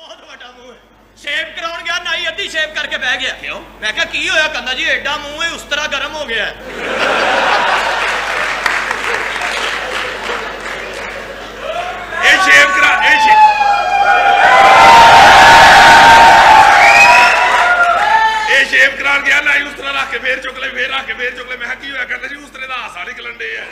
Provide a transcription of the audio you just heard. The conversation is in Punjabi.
ਬਹੁਤ ਵੱਡਾ ਮੂੰਹ ਹੈ। ਸ਼ੇਵ ਕਰਾਉਣ ਗਿਆ ਨਾਈ ਅੱਧੀ ਸ਼ੇਵ ਕਰਕੇ ਬਹਿ ਗਿਆ। ਕਿਉਂ? ਮੈਂ ਕਿਹਾ ਕੀ ਹੋਇਆ ਕਹਿੰਦਾ ਜੀ? ਐਡਾ ਮੂੰਹ ਹੈ ਉਸ ਤਰ੍ਹਾਂ ਗਰਮ ਹੋ ਗਿਆ ਇਹ ਸ਼ੇਵ ਕਰਾ ਇਹ ਸ਼ੇ ਇਹ ਸ਼ੇਵ ਕਰਾਉਣ ਗਿਆ ਨਾ ਉਸ ਤਰ੍ਹਾਂ ਰੱਖ ਕੇ ਫੇਰ ਚੁੱਕ ਲੈ ਫੇਰ ਰੱਖ ਕੇ ਫੇਰ ਚੁੱਕ ਲੈ ਮੈਂ ਕਿਹਾ ਕੀ ਹੋਇਆ ਕਹਿੰਦਾ ਜੀ? ਉਸ ਤਰ੍ਹਾਂ ਦਾ ਹਾਸਾ ਨਿਕਲਣ ਦੇ ਆ।